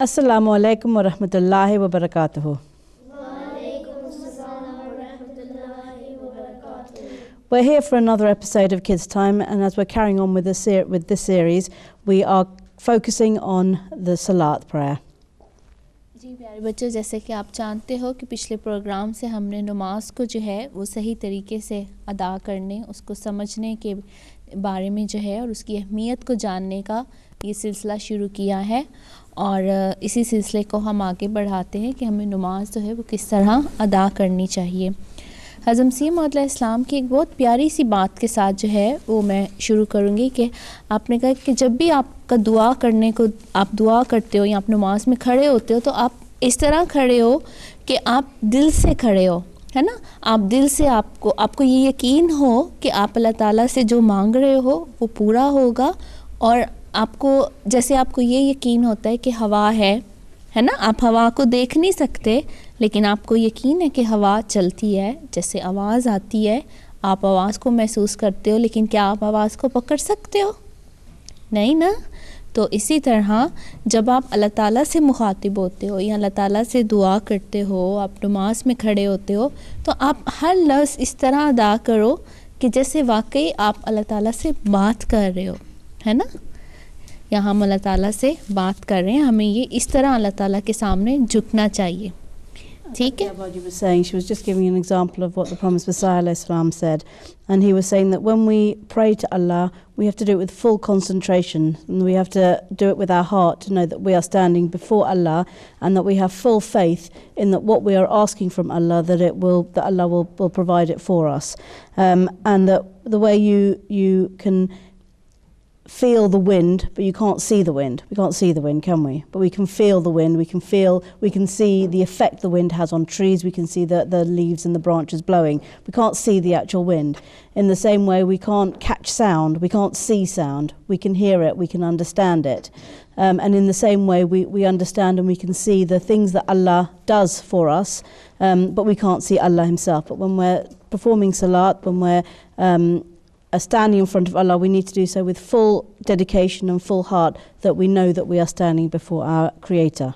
Assalamu alaikum wa rahmatullahi wa barakatuhu. We're here for another episode of Kids Time, and as we're carrying on with this, with this series, we are focusing on the Salat prayer. پیارے بچوں، جیسے کہ آپ جانتے ہو کہ پچھلے programme سے ہم نے نماز کو جو ہے وہ صحیح طریقے سے ادا کرنے، اس کو سمجھنے کے بارے میں جو ہے اور اس کی اہمیت کو جاننے کا یہ سلسلہ شروع کیا ہے۔ اور اسی سلسلے کو ہم آگے بڑھاتے ہیں کہ ہمیں نماز جو ہے وہ کس طرح ادا کرنی چاہیے۔ حضم سیم علیہ السلام کی ایک بہت پیاری سی بات کے ساتھ جو ہے وہ میں شروع کروں گی کہ آپ نے کہا کہ جب بھی آپ کا دعا کرنے کو، آپ دعا کرتے ہو یا آپ نماز میں کھڑے ہوتے ہو تو آپ اس طرح کھڑے ہو کہ آپ دل سے کھڑے ہو، ہے نا؟ آپ دل سے آپ کو آپ کو یہ یقین ہو کہ آپ اللہ تعالیٰ سے جو مانگ رہے ہو وہ پورا ہوگا اور آپ کو، جیسے آپ کو یہ یقین ہوتا ہے کہ ہوا ہے ہے نا؟ آپ ہوا کو دیکھ نہیں سکتے، لیکن آپ کو یقین ہے کہ ہوا چلتی ہے، جیسے آواز آتی ہے، آپ آواز کو محسوس کرتے ہو، لیکن کیا آپ آواز کو پکڑ سکتے ہو؟ نہیں نا؟ تو اسی طرح جب آپ اللہ تعالیٰ سے مخاطب ہوتے ہو یا اللہ تعالیٰ سے دعا کرتے ہو، آپ نماز میں کھڑے ہوتے ہو، تو آپ ہر لفظ اس طرح ادا کرو کہ جیسے واقعی آپ اللہ تعالیٰ سے بات کر رہے ہو، ہے نا؟ یا ہم اللہ تعالیٰ سے بات کر رہے ہیں، ہمیں یہ اس طرح اللہ تعالیٰ کے سامنے جھکنا چاہیے۔ ठीक है Abaji was saying, she was just giving an example of what the promised Messiah Islam said. And he was saying that when we pray to Allah, we have to do it with full concentration. And we have to do it with our heart to know that we are standing before Allah and that we have full faith in that what we are asking from Allah, that it will that Allah will, will provide it for us. Um, and that the way you you can feel the wind, but you can't see the wind. We can't see the wind, can we? But we can feel the wind. We can feel, we can see the effect the wind has on trees. We can see the, the leaves and the branches blowing. We can't see the actual wind. In the same way, we can't catch sound. We can't see sound. We can hear it. We can understand it. Um, and in the same way, we, we understand and we can see the things that Allah does for us, um, but we can't see Allah Himself. But when we're performing salat, when we're um, are standing in front of Allah, we need to do so with full dedication and full heart that we know that we are standing before our Creator.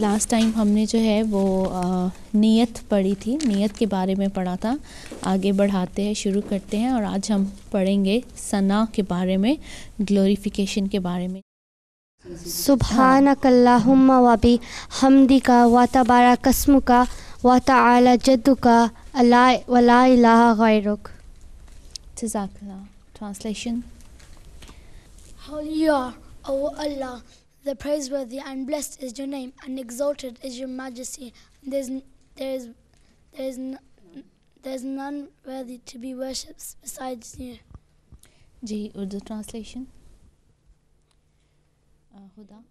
Last time हमने जो है वो आ, नीयत पढ़ी थी नीयत के बारे में पढ़ा था आगे बढ़ाते हैं शुरू करते हैं और आज हम पढ़ेंगे सना के बारे में ग्लोरिफिकेशन के बारे में सुबहानकल्लाहुम्मा व बि हमदिका व तबारक अस्मुका व तआला जद्दुका Allah, wala ilaha ghayruk. Jazakallah. Translation Holy are, O Allah, the praiseworthy and blessed is your name, and exalted is your majesty. There is, there is, there is, there is none worthy to be worshipped besides you. Ji Urdu translation. Uh, Huda.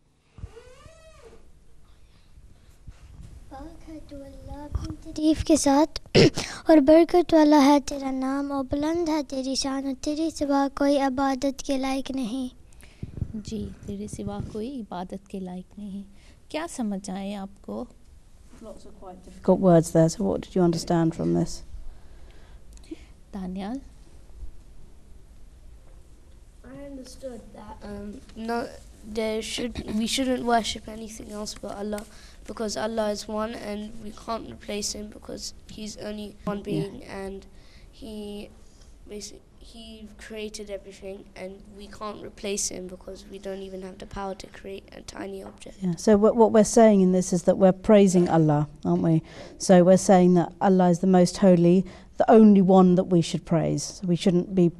پاک ہے تو تریف کے ساتھ۔ اور برکت والا ہے تیرا نام اور بلند ہے تیری شان اور تیری سوا کوئی عبادت کے لائق نہیں۔ جی تیرے سوا کوئی عبادت کے لائق نہیں۔ کیا سمجھ آئے آپ کو؟ Daniyal? I understood that um, no, there should we shouldn't worship anything else but Allah. Because Allah is one and we can't replace Him because He's only one being and He basically He created everything and we can't replace Him because we don't even have the power to create a tiny object. Yeah. So what, what we're saying in this is that we're praising Allah, aren't we? So we're saying that Allah is the most holy, the only one that we should praise. So we shouldn't be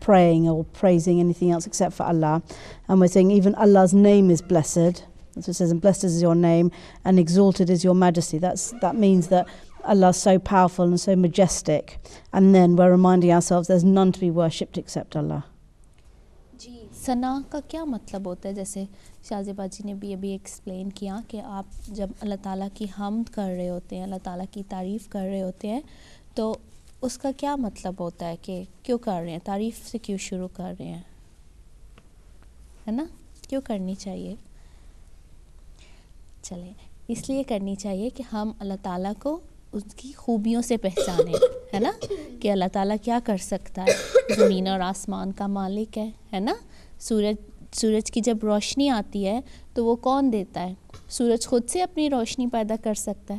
praying or praising anything else except for Allah. And we're saying even Allah's name is blessed. That's what it says, and blessed is your name, and exalted is your majesty. That's, that means that Allah is so powerful and so majestic. And then we're reminding ourselves there's none to be worshipped except Allah. جی ثنا کا کیا مطلب ہوتا ہے جیسے شاہجہبا جی نے بھی ابھی explain کیا کہ آپ جب اللہ تعالیٰ کی حمد کر رہے ہوتے ہیں اللہ تعالیٰ کی تعریف کر رہے ہوتے ہیں تو اس کا کیا مطلب ہوتا ہے کہ کیوں کر رہے ہیں تعریف سے کیوں شروع کر رہے ہیں ہے نا کیوں کرنی چاہیے چلیں۔ اس لیے کرنی چاہیے کہ ہم اللہ تعالیٰ کو اس کی خوبیوں سے پہچانیں، ہے نا؟ کہ اللہ تعالیٰ کیا کر سکتا ہے۔ زمین اور آسمان کا مالک ہے ہے نا؟ سورج سورج کی جب روشنی آتی ہے تو وہ کون دیتا ہے؟ سورج خود سے اپنی روشنی پیدا کر سکتا ہے،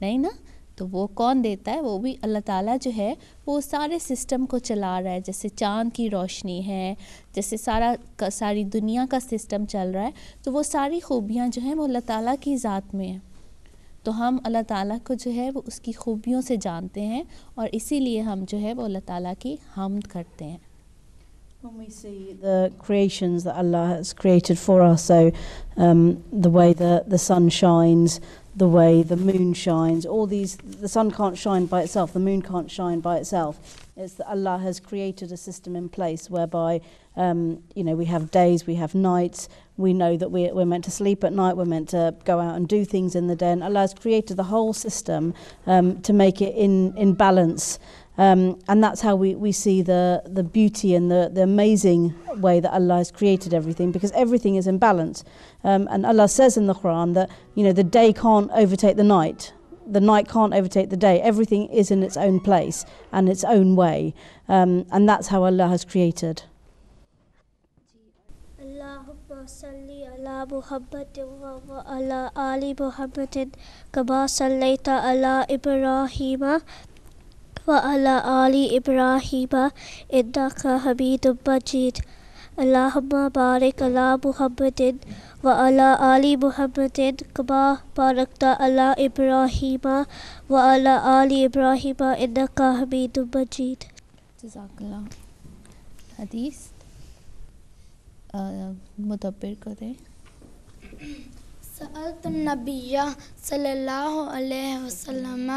نہیں نا؟ تو وہ کون دیتا ہے؟ وہ بھی اللہ تعالیٰ جو ہے، وہ سارے سسٹم کو چلا رہا ہے۔ جیسے چاند کی روشنی ہے، جیسے سارا ساری دنیا کا سسٹم چل رہا ہے۔ تو وہ ساری خوبیاں جو ہیں، وہ اللہ تعالیٰ کی ذات میں ہیں۔ تو ہم اللہ تعالیٰ کو جو ہے، وہ اس کی خوبیوں سے جانتے ہیں اور اسی لیے ہم جو ہے، وہ اللہ تعالیٰ کی حمد کرتے ہیں۔ When we see the creations that Allah has created for us, so um, the way the, the sun shines, the way the moon shines, all these, the sun can't shine by itself, the moon can't shine by itself. It's that Allah has created a system in place whereby, um, you know, we have days, we have nights, we know that we're, we're meant to sleep at night, we're meant to go out and do things in the day, and Allah has created the whole system um, to make it in, in balance. Um, and that's how we, we see the, the beauty and the, the amazing way that Allah has created everything because everything is in balance. Um, and Allah says in the Quran that you know the day can't overtake the night the night can't overtake the day. Everything is in its own place and its own way. Um, and that's how Allah has created. صل على محمد وعلى آل محمد كما صليت على إبراهيم وعلی آل ابراہیم انکا حمید مجید اللہم بارک علی محمد وعلی آل محمد کما بارکتا علی ابراہیم وعلی آل ابراہیم انکا حمید مجید جزاک اللہ. حدیث مدبر کریں۔ سألت النبی صلی اللہ علیہ وسلم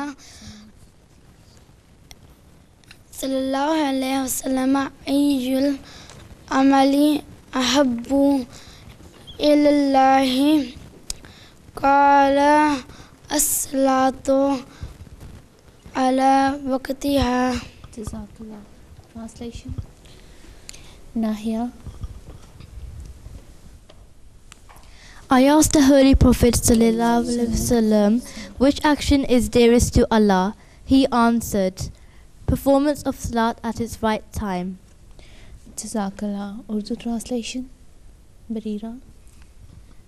sallallahu alaihi wasallam ayyul amali ahabbu ilallahi. Qala as-salatu ala waqtiha. Jazakallah. Translation. Nahia I asked the Holy Prophet Sallallahu which action is dearest to Allah? He answered, performance of Salat at its right time. جزاک اللہ Urdu translation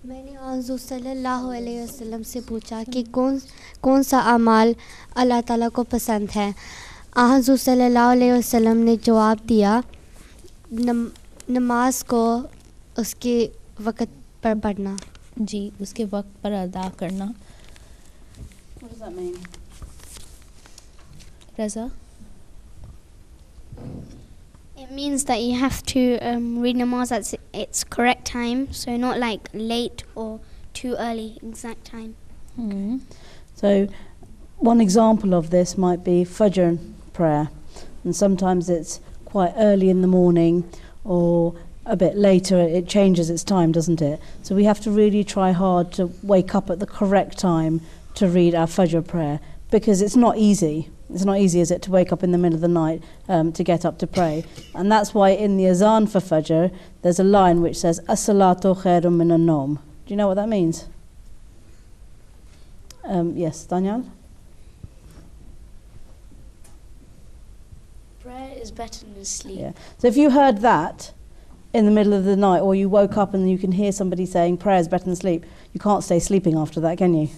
میں نے آنزو صلی اللہ علیہ وسلم سے پوچھا کہ کون کون سا اعمال اللہ تعالیٰ کو پسند ہے آنزو صلی اللہ علیہ وسلم نے جواب دیا نماز کو اس کے وقت پر پڑھنا جی اس کے وقت پر ادا کرنا. رضا؟ It means that you have to um, read namaz at its correct time, so not like late or too early, exact time. Mm. So, one example of this might be Fajr prayer, and sometimes it's quite early in the morning or a bit later, it changes its time, doesn't it? So, we have to really try hard to wake up at the correct time to read our Fajr prayer because it's not easy. It's not easy, is it, to wake up in the middle of the night um, to get up to pray. And that's why in the Azan for Fajr, there's a line which says, As-salatu khairun min an-nawm. Do you know what that means? Um, yes, Daniel? Prayer is better than sleep. Yeah. So if you heard that in the middle of the night, or you woke up and you can hear somebody saying prayer is better than sleep, you can't stay sleeping after that, can you?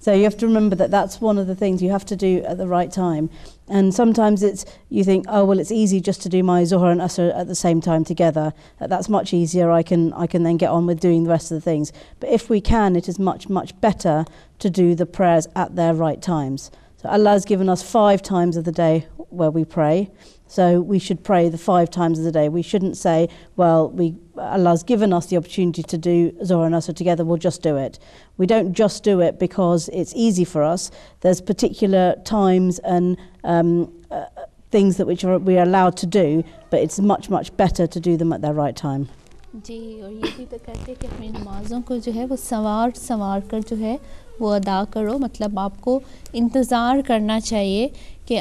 So you have to remember that that's one of the things you have to do at the right time. And sometimes it's you think, oh well, it's easy just to do my zuhr and asr at the same time together. Uh, That's much easier. I can I can then get on with doing the rest of the things. But if we can, it is much much better to do the prayers at their right times. So Allah has given us five times of the day where we pray. So we should pray the five times of the day. We shouldn't say, well, we Allah's given us the opportunity to do Zohar and Asr together, we'll just do it. We don't just do it because it's easy for us. There's particular times and um, uh, things that which are, we are allowed to do, but it's much, much better to do them at their right time. जी और ये भी तो कहते हैं कि अपनी नमाज़ों को जो है वो संवार संवार कर जो है وہ ادا کرو۔ مطلب آپ کو انتظار کرنا چاہیے کہ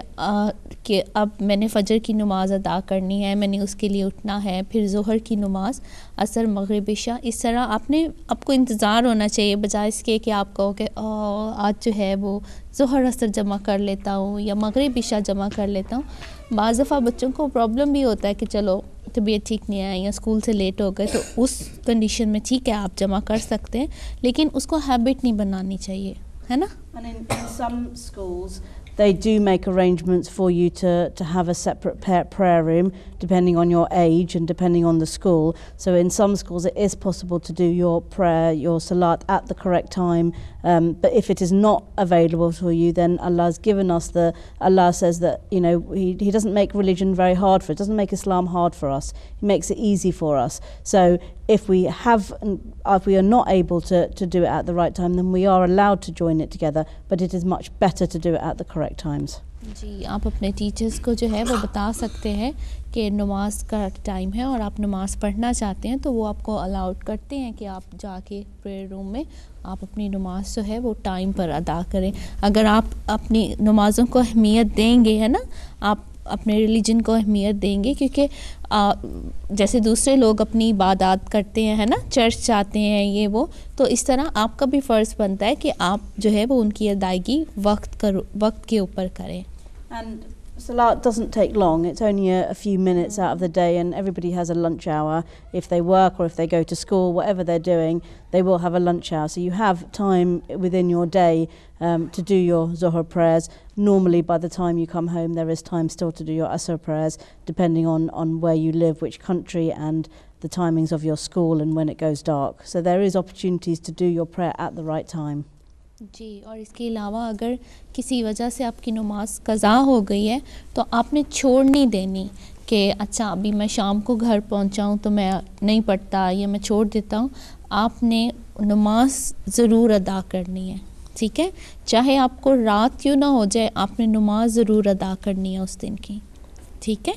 کہ اب میں نے فجر کی نماز ادا کرنی ہے، میں نے اس کے لیے اٹھنا ہے، پھر ظہر کی نماز، عصر، مغرب، عشاء، اس طرح آپ نے، آپ کو انتظار ہونا چاہیے، بجائے اس کے کہ آپ کہو کہ آج جو ہے وہ ظہر، عصر جمع کر لیتا ہوں یا مغرب، عشاء جمع کر لیتا ہوں۔ بعض دفعہ بچوں کو پرابلم بھی ہوتا ہے کہ چلو طبیعت ٹھیک نہیں آئی یا اسکول سے لیٹ ہو گئے تو اس کنڈیشن میں ٹھیک ہے، آپ جمع کر سکتے ہیں، لیکن اس کو ہیبٹ نہیں بنانی چاہیے، ہے نا؟ They do make arrangements for you to, to have a separate prayer room depending on your age and depending on the school. So in some schools it is possible to do your prayer, your salat at the correct time. Um, but if it is not available for you, then Allah has given us the, Allah says that, you know, he, he doesn't make religion very hard for us, doesn't make Islam hard for us. He makes it easy for us. So if we have, if we are not able to, to do it at the right time, then we are allowed to join it together, but it is much better to do it at the correct times. जी आप अपने teachers को जो है वो बता सकते हैं कि नमाज का टाइम है और आप नमाज़ पढ़ना चाहते हैं तो वो आपको अलाउड करते हैं कि आप जाके प्रेयर रूम में आप अपनी नमाज जो है वो टाइम पर अदा करें अगर आप अपनी नमाज़ों को अहमियत देंगे है ना आप اپنے ریلیجن کو اہمیت دیں گے کیونکہ جیسے دوسرے لوگ اپنی عبادات کرتے ہیں، ہے نا؟ چرچ جاتے ہیں، یہ وہ، تو اس طرح آپ کا بھی فرض بنتا ہے کہ آپ جو ہے وہ ان کی ادائیگی وقت کرو، وقت کے اوپر کریں۔ Salat doesn't take long. It's only a, a, few minutes out of the day, and everybody has a lunch hour. If they work or if they go to school, whatever they're doing, they will have a lunch hour. So you have time within your day um, to do your Zohar prayers. Normally, by the time you come home, there is time still to do your Asr prayers, depending on, on where you live, which country, and the timings of your school and when it goes dark. So there is opportunities to do your prayer at the right time. جی اور اس کے علاوہ اگر کسی وجہ سے آپ کی نماز قضا ہو گئی ہے، تو آپ نے چھوڑ نہیں دینی کہ اچھا ابھی میں شام کو گھر پہنچا ہوں تو میں نہیں پڑھتا یا میں چھوڑ دیتا ہوں، آپ نے نماز ضرور ادا کرنی ہے، ٹھیک ہے؟ چاہے آپ کو رات کیوں نہ ہو جائے، آپ نے نماز ضرور ادا کرنی ہے اس دن کی، ٹھیک ہے؟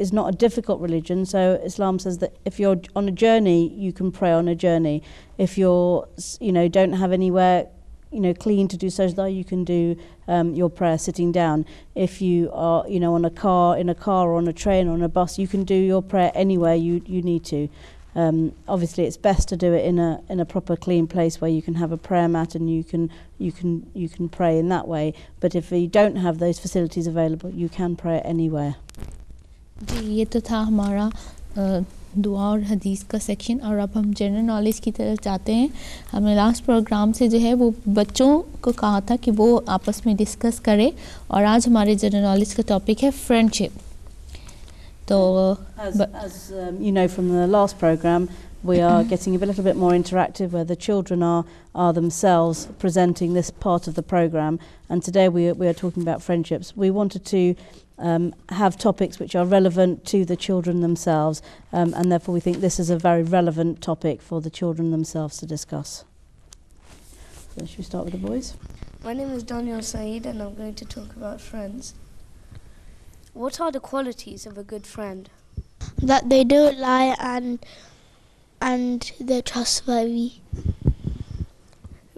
is not a difficult religion. So Islam says that if you're on a journey, you can pray on a journey. If you're, you know, don't have anywhere, you know, clean to do sajda, you can do um, your prayer sitting down. If you are, you know, on a car, in a car or on a train or on a bus, you can do your prayer anywhere you, you need to. Um, obviously, it's best to do it in a in a proper clean place where you can have a prayer mat and you can you can you can pray in that way. But if you don't have those facilities available, you can pray anywhere. جی یہ تو تھا ہمارا دعا اور حدیث کا section اور اب ہم جنرل نالج کی طرف جاتے ہیں۔ ہم نے لاسٹ پروگرام سے جو ہے وہ بچوں کو کہا تھا کہ وہ آپس میں ڈسکس کرے۔ اور آج ہمارے جنرل نالج کا ٹاپک ہے فرینڈ شپ تو you know from last programme we are getting bit more interactive with the children are are themselves presenting this part of the programme and today we we are talking about friendships we want to um, have topics which are relevant to the children themselves, um, and therefore we think this is a very relevant topic for the children themselves to discuss. So should we start with the boys? My name is Daniel Saeed, and I'm going to talk about friends. What are the qualities of a good friend? That they don't lie and and they're trustworthy.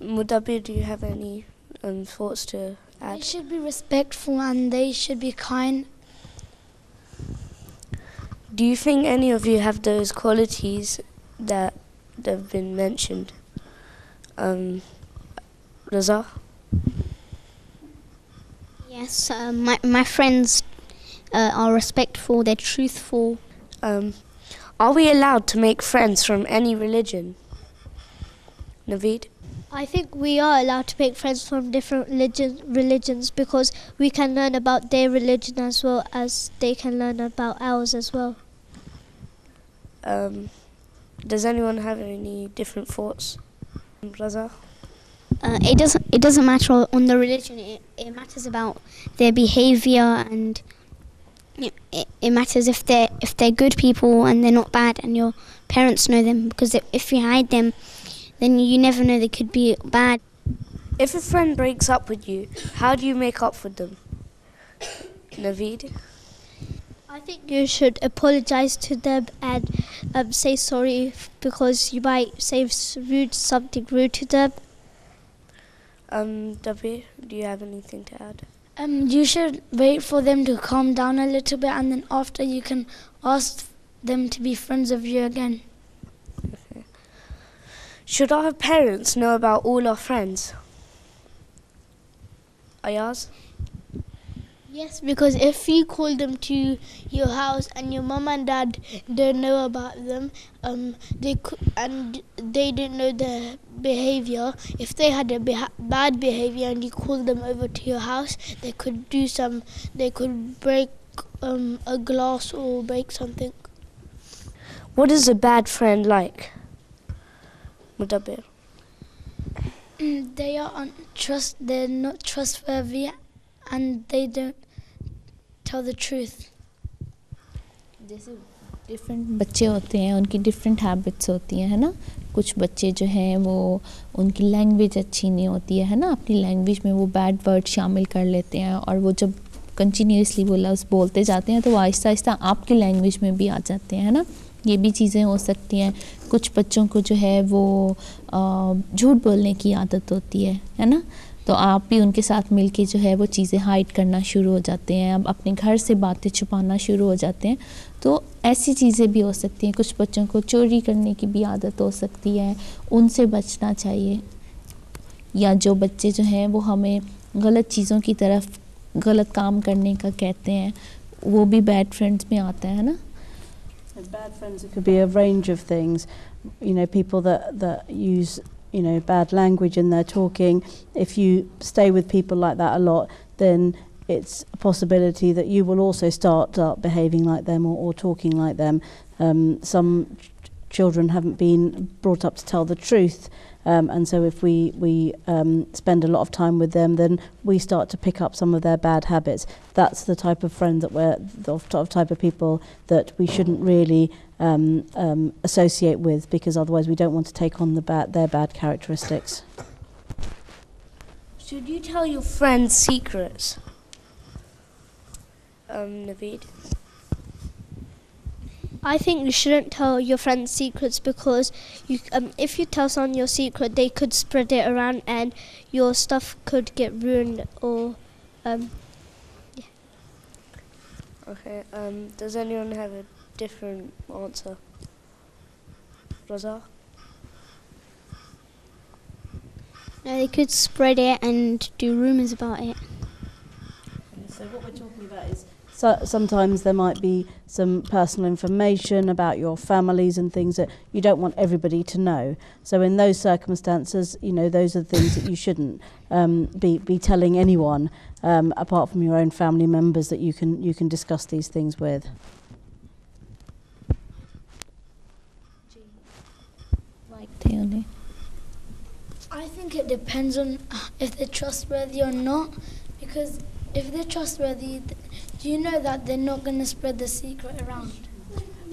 Mudabir, do you have any um, thoughts to they should be respectful and they should be kind. Do you think any of you have those qualities that, have been mentioned? Um, Raza? Yes, uh, my, my friends uh, are respectful, they're truthful. Um, are we allowed to make friends from any religion? Naveed? I think we are allowed to make friends from different religion, religions because we can learn about their religion as well as they can learn about ours as well. Um, does anyone have any different thoughts, Raza? Uh, it doesn't. It doesn't matter on the religion. It, it matters about their behavior, and it, it matters if they're if they're good people and they're not bad, and your parents know them. Because if, if you hide them, then you never know they could be bad. If a friend breaks up with you, how do you make up with them? Naveed? I think you should apologize to them and um, say sorry because you might say rude something rude to them. Um, Dabir, do you have anything to add? Um, you should wait for them to calm down a little bit, and then after you can ask them to be friends of you again. Should our parents know about all our friends? Ayaz? Yes, because if you call them to your house and your mom and dad don't know about them, um, they and they didn't know their behavior. If they had a beha- bad behavior and you call them over to your house, they could do some. They could break um, a glass or break something. What is a bad friend like? مدبر. They are untrust they're not trustworthy and they don't tell the truth. جیسے different بچے ہوتے ہیں ان کی different habits ہوتی ہیں ہے نا؟ کچھ بچے جو ہیں وہ ان کی لینگویج اچھی نہیں ہوتی ہے ہے نا؟ اپنی لینگویج میں وہ بیڈ ورڈ شامل کر لیتے ہیں اور وہ جب کنٹینیوسلی وہ لفظ بولتے جاتے ہیں تو وہ آہستہ آہستہ آپ کی لینگویج میں بھی آ جاتے ہیں ہے نا؟ یہ بھی چیزیں ہو سکتی ہیں۔ کچھ بچوں کو جو ہے وہ جھوٹ بولنے کی عادت ہوتی ہے ہے نا؟ تو آپ بھی ان کے ساتھ مل کے جو ہے وہ چیزیں ہائڈ کرنا شروع ہو جاتے ہیں۔ اب اپنے گھر سے باتیں چھپانا شروع ہو جاتے ہیں۔ تو ایسی چیزیں بھی ہو سکتی ہیں۔ کچھ بچوں کو چوری کرنے کی بھی عادت ہو سکتی ہے۔ ان سے بچنا چاہیے۔ یا جو بچے جو ہیں وہ ہمیں غلط چیزوں کی طرف غلط کام کرنے کا کہتے ہیں، وہ بھی بیڈ فرینڈس میں آتا ہے نا؟ And bad friends, it could be a range of things. You know, people that, that use, you know, bad language in their talking. If you stay with people like that a lot, then it's a possibility that you will also start, up behaving like them or, or talking like them. Um, some ch children haven't been brought up to tell the truth. Um, and so if we, we um, spend a lot of time with them, then we start to pick up some of their bad habits. That's the type of friend that we're, the type of people that we shouldn't really um, um, associate with because otherwise we don't want to take on the bad, their bad characteristics. Should you tell your friends secrets? Um, Naveed? I think you shouldn't tell your friends secrets because you, um, if you tell someone your secret, they could spread it around and your stuff could get ruined or um, Okay, um, does anyone have a different answer? Raza? No, they could spread it and do rumours about it. So what we're talking about is so, sometimes there might be some personal information about your families and things that you don't want everybody to know. So in those circumstances, you know, those are the things that you shouldn't um, be, be telling anyone um, apart from your own family members that you can, you can discuss these things with. I think it depends on if they're trustworthy or not, because if they're trustworthy, do you know that they're not going to spread the secret around?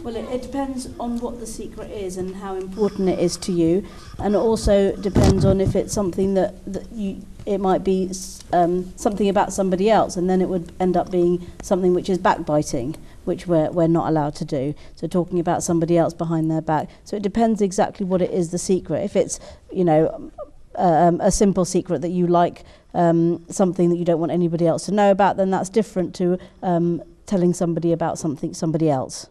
Well, it, it depends on what the secret is and how important it is to you, and it also depends on if it's something that, that you. It might be um, something about somebody else, and then it would end up being something which is backbiting, which we're we're not allowed to do. So talking about somebody else behind their back. So it depends exactly what it is. The secret. If it's you know. um, a simple secret that you like um, something that you don't want anybody else to know about, then that's different to um, telling somebody about something somebody else.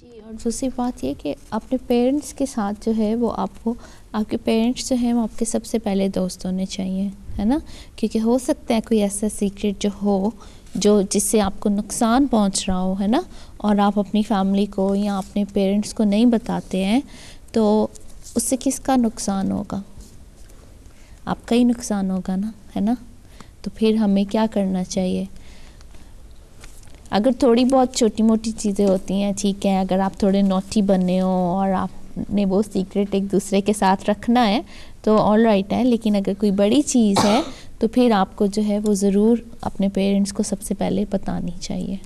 جی، اور دوسری بات یہ کہ اپنے parents کے ساتھ جو ہے وہ آپ کو آپ کے پیرنٹس جو ہیں وہ آپ کے سب سے پہلے دوست ہونے چاہیے ہے نا؟ کیونکہ ہو سکتا ہے کوئی ایسا سیکرٹ جو ہو جو جس سے آپ کو نقصان پہنچ رہا ہو ہے نا؟ اور آپ اپنی فیملی کو یا اپنے پیرنٹس کو نہیں بتاتے ہیں تو اس سے کس کا نقصان ہوگا؟ آپ کا ہی نقصان ہوگا نا ہے نا؟ تو پھر ہمیں کیا کرنا چاہیے؟ اگر تھوڑی بہت چھوٹی موٹی چیزیں ہوتی ہیں ٹھیک ہے اگر آپ تھوڑے نوٹی بنے ہو اور آپ نے وہ سیکریٹ ایک دوسرے کے ساتھ رکھنا ہے تو آل رائٹ ہے لیکن اگر کوئی بڑی چیز ہے تو پھر آپ کو جو ہے وہ ضرور اپنے پیرنٹس کو سب سے پہلے بتانی چاہیے۔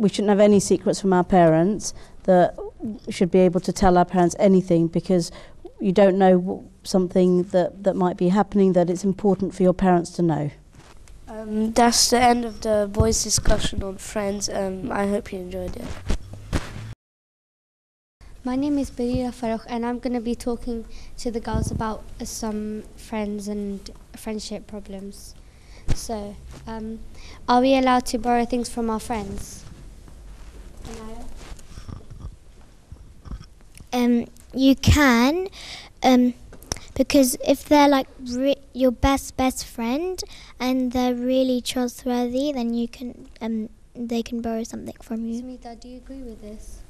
We shouldn't have any secrets from our parents, that we should be able to tell our parents anything because you don't know something that, that might be happening that it's important for your parents to know. Um, that's the end of the boys' discussion on friends. Um, I hope you enjoyed it. My name is Barira Farooq, and I'm going to be talking to the girls about uh, some friends and friendship problems. So, um, are we allowed to borrow things from our friends? Um, you can, um, because if they're like re- your best best friend and they're really trustworthy, then you can um, they can borrow something from you. Smita, do you agree with this?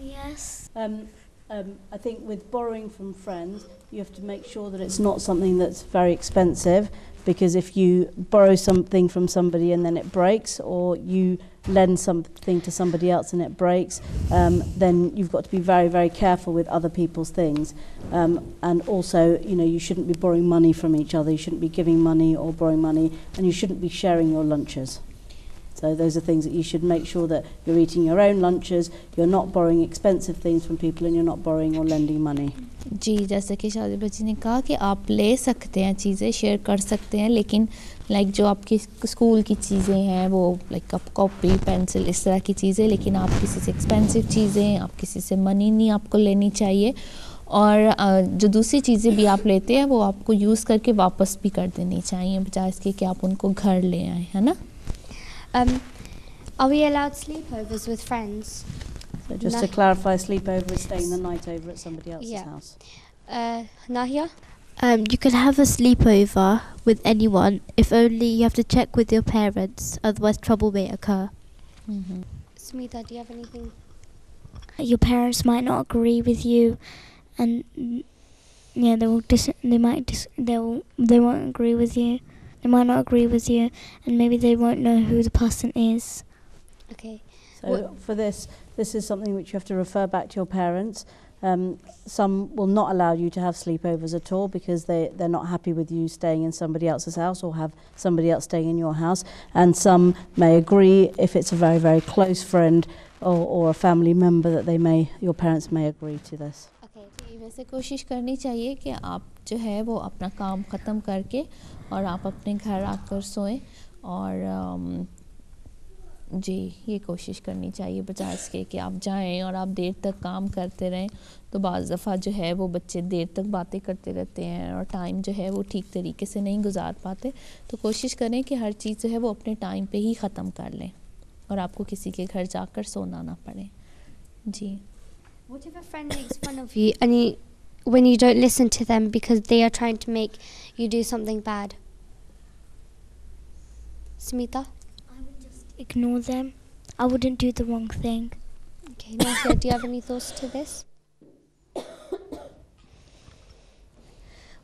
Yes. Um, um, I think with borrowing from friends, you have to make sure that it's not something that's very expensive because if you borrow something from somebody and then it breaks or you lend something to somebody else and it breaks, um, then you've got to be very, very careful with other people's things. Um, and also, you know, you shouldn't be borrowing money from each other. You shouldn't be giving money or borrowing money and you shouldn't be sharing your lunches. So those are things that you should make sure that you're eating your own lunches, you're not borrowing expensive things from people, and you're not borrowing or lending money. जी जैसे कि शादी बच्ची ने कहा कि आप ले सकते हैं चीज़ें शेयर कर सकते हैं लेकिन लाइक जो आपकी स्कूल की चीज़ें हैं वो लाइक आप कॉपी पेंसिल इस तरह की चीज़ें लेकिन आप किसी से एक्सपेंसिव चीज़ें आप किसी से मनी नहीं आपको लेनी चाहिए और अ, जो दूसरी चीज़ें भी आप लेते हैं वो आपको यूज़ करके वापस भी कर देनी चाहिए बजाय इसके कि आप उनको घर ले आए है ना um, are we allowed sleepovers with friends? So just No. to clarify, sleepover is staying the night over at somebody else's Yeah. house. Uh, Nahia? Um, you can have a sleepover with anyone if only you have to check with your parents, otherwise trouble may occur. Smita, do you have anything? Your parents might not agree with you, and yeah, they will dis- they might dis- they will they won't agree with you They might not agree with you, and maybe they won't know who the person is. Okay. So for this, this is something which you have to refer back to your parents. Um, some will not allow you to have sleepovers at all because they, they're not happy with you staying in somebody else's house or have somebody else staying in your house. And some may agree if it's a very, very close friend or, or a family member that they may, your parents may agree to this. जी, वैसे कोशिश करनी चाहिए कि आप जो है वो अपना काम ख़त्म करके اور آپ اپنے گھر آ کر سوئیں اور جی یہ کوشش کرنی چاہیے بجائے اس کے کہ آپ جائیں اور آپ دیر تک کام کرتے رہیں تو بعض دفعہ جو ہے وہ بچے دیر تک باتیں کرتے رہتے ہیں اور ٹائم جو ہے وہ ٹھیک طریقے سے نہیں گزار پاتے تو کوشش کریں کہ ہر چیز جو ہے وہ اپنے ٹائم پہ ہی ختم کر لیں اور آپ کو کسی کے گھر جا کر سونا نہ پڑے۔ جی۔ Friend makes fun of you and you, when you don't listen to them because they are trying to make you do something bad? Smita? I would just ignore them. I wouldn't do the wrong thing. Okay, Nahia, do you have any thoughts to this?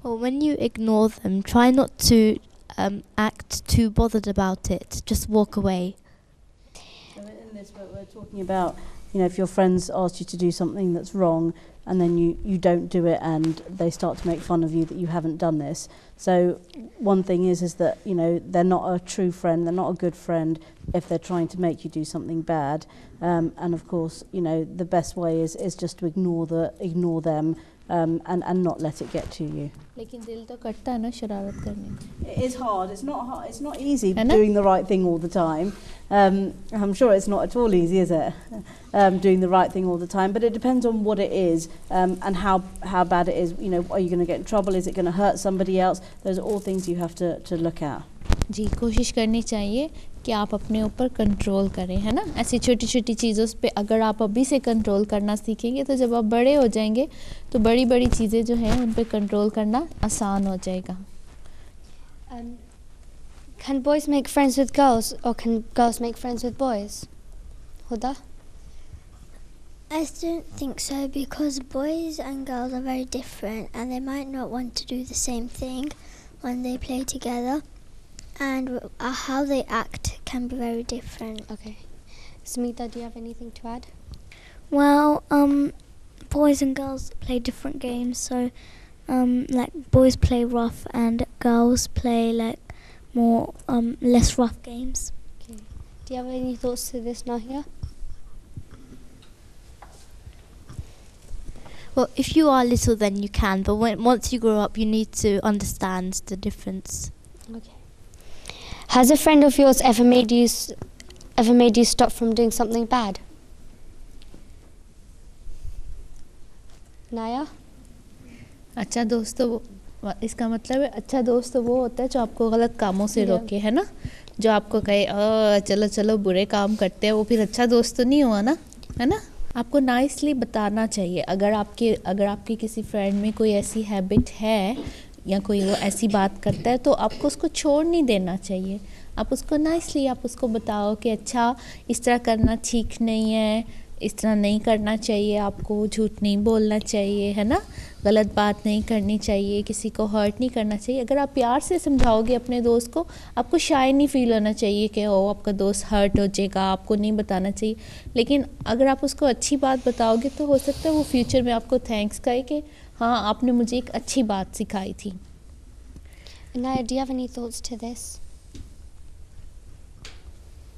Well, when you ignore them, try not to um, act too bothered about it. Just walk away. So in this, we're, we're talking about, you know, if your friends ask you to do something that's wrong and then you, you don't do it and they start to make fun of you that you haven't done this. So one thing is is that, you know, they're not a true friend, they're not a good friend if they're trying to make you do something bad. Um, and of course, you know, the best way is, is just to ignore the ignore them um, and, and not let it get to you. लेकिन दिल तो करता है ना शरारत करने को It is hard. It's not hard. It's not easy I know. doing the right thing all the time. Um, I'm sure it's not at all easy, is it? Um, doing the right thing all the time. But it depends on what it is um, and how how bad it is. You know, are you going to get in trouble? Is it going to hurt somebody else? Those are all things you have to, to look at. جی کوشش کرنی چاہیے کہ آپ اپنے اوپر control کریں ہے نا؟ ایسی چھوٹی چھوٹی چیزوں پہ اگر آپ ابھی سے کنٹرول کرنا سیکھیں گے تو جب آپ بڑے ہو جائیں گے تو بڑی بڑی چیزیں جو ہیں ان پہ کنٹرول کرنا آسان ہو جائے گا۔ Can boys make friends with girls اور can girls make friends with boys ہوتا I don't think so because boys and girls are very different and they might not want to do the same thing when they play together. And uh, how they act can be very different. Okay. Smita, do you have anything to add? Well, um, boys and girls play different games, so um, like boys play rough and girls play like more um, less rough games. Okay. Do you have any thoughts to this, Nahia? Well, if you are little, then you can, but when, once you grow up, you need to understand the difference. Okay. Has a friend of yours F M A days F M A D stop from doing some اچھا دوست تو وہ اس کا مطلب ہے اچھا دوست وہ ہوتا ہے جو آپ کو غلط کاموں سے روکے ہے نا جو آپ کو کہے چلو چلو برے کام کرتے ہیں وہ پھر اچھا دوست تو نہیں ہوا نا ہے نا آپ کو نائسلی بتانا چاہیے اگر آپ کے اگر آپ کی کسی فرینڈ میں کوئی ایسی ہیبٹ ہے یا کوئی وہ ایسی بات کرتا ہے تو آپ کو اس کو چھوڑ نہیں دینا چاہیے۔ آپ اس کو نہ اس لیے آپ اس کو بتاؤ کہ اچھا اس طرح کرنا ٹھیک نہیں ہے، اس طرح نہیں کرنا چاہیے، آپ کو جھوٹ نہیں بولنا چاہیے، ہے نا؟ غلط بات نہیں کرنی چاہیے، کسی کو ہرٹ نہیں کرنا چاہیے۔ اگر آپ پیار سے سمجھاؤ گے اپنے دوست کو، آپ کو شائع نہیں فیل ہونا چاہیے کہ او آپ کا دوست ہرٹ ہو جائے گا، آپ کو نہیں بتانا چاہیے۔ لیکن اگر آپ اس کو اچھی بات بتاؤ گے تو ہو سکتا ہے وہ فیوچر میں آپ کو تھینکس کہے کہ हाँ आपने मुझे एक अच्छी बात सिखाई थी Naya, do you have any thoughts to this?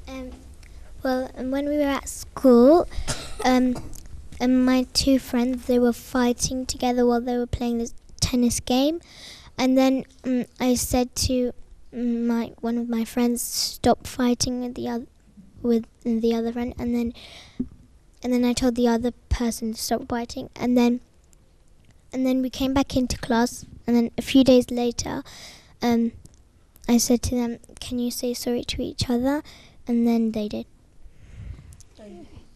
Um, well, and when we were at school, um, and my two friends they were fighting together while they were playing this tennis game, and then um, I said to mm, my one of my friends stop fighting with the other with the other friend, and then and then I told the other person to stop fighting, and then and then we came back into class, and then a few days later, um, I said to them, "Can you say sorry to each other?" And then they did.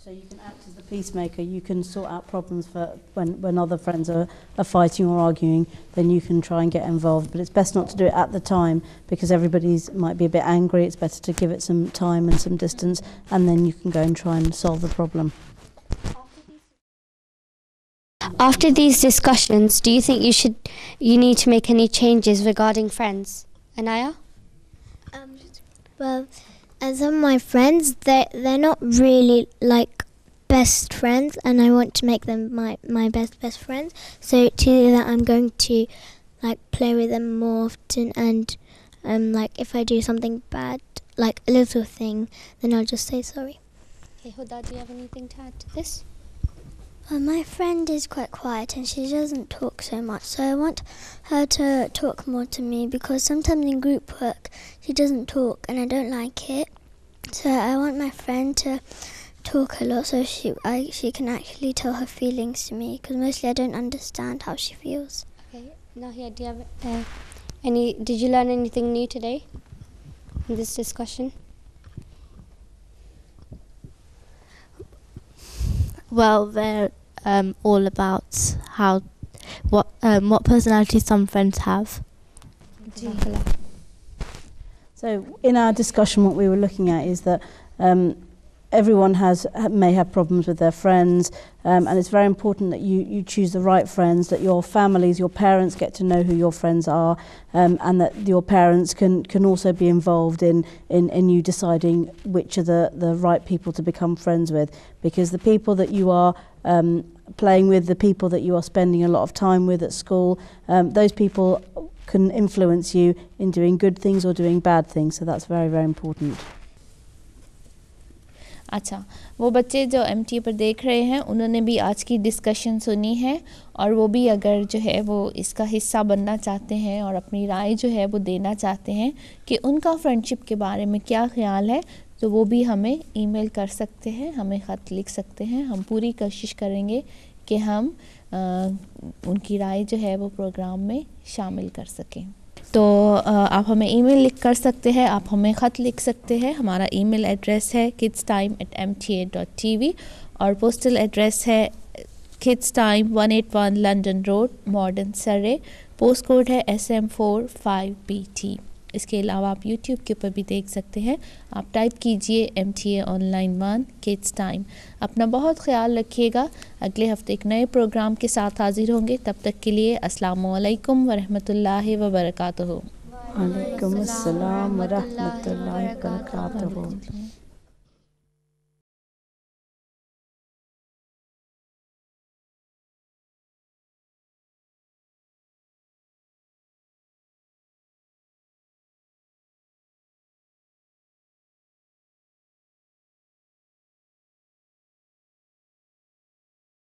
So you can act as the peacemaker. You can sort out problems for when, when other friends are, are fighting or arguing. Then you can try and get involved. But it's best not to do it at the time because everybody's might be a bit angry. It's better to give it some time and some distance, and then you can go and try and solve the problem. After these discussions, do you think you should you need to make any changes regarding friends? Anaya? Um, well, and some of my friends, they they're not really like best friends, and I want to make them my my best best friends. So to do that, I'm going to like play with them more often, and um, like if I do something bad, like a little thing, then I'll just say sorry. Okay, Huda, do you have anything to add to this? Well, my friend is quite quiet and she doesn't talk so much, so I want her to talk more to me because sometimes in group work she doesn't talk and I don't like it. So I want my friend to talk a lot so she I, she can actually tell her feelings to me because mostly I don't understand how she feels. Okay, Nahia, do you have uh, any? Did you learn anything new today in this discussion? Well, they're um, all about how what um, what personalities some friends have. So, in our discussion, what we were looking at is that um, everyone has may have problems with their friends, um, and it's very important that you, you choose the right friends. That your families, your parents, get to know who your friends are, um, and that your parents can can also be involved in in, in you deciding which are the the right people to become friends with. Because the people that you are um, playing with, the people that you are spending a lot of time with at school, um, those people can influence you in doing good things or doing bad things. So that's very, very important. अच्छा वो बच्चे जो M पर देख रहे हैं उन्होंने भी आज की डिस्कशन सुनी है और वो भी अगर जो है वो इसका हिस्सा बनना चाहते हैं और अपनी राय जो है वो देना चाहते हैं कि उनका फ्रेंडशिप के बारे में क्या ख्याल है تو وہ بھی ہمیں ای میل کر سکتے ہیں، ہمیں خط لکھ سکتے ہیں۔ ہم پوری کوشش کریں گے کہ ہم ان کی رائے جو ہے وہ پروگرام میں شامل کر سکیں۔ تو آپ ہمیں ای میل لکھ کر سکتے ہیں، آپ ہمیں خط لکھ سکتے ہیں۔ ہمارا ای میل ایڈریس ہے kids time at M T A dot T V اور پوسٹل ایڈریس ہے kids time one eight one London road Morden Surrey post code ہے S M four five B T اس کے علاوہ آپ YouTube کے اوپر بھی دیکھ سکتے ہیں۔ آپ ٹائپ کیجیے M T A online one kids time. اپنا بہت خیال رکھیے گا۔ اگلے ہفتے ایک نئے پروگرام کے ساتھ حاضر ہوں گے۔ تب تک کے لیے السلام علیکم ورحمۃ اللہ وبرکاتہ۔ وعلیکم السلام ورحمۃ اللہ وبرکاتہ۔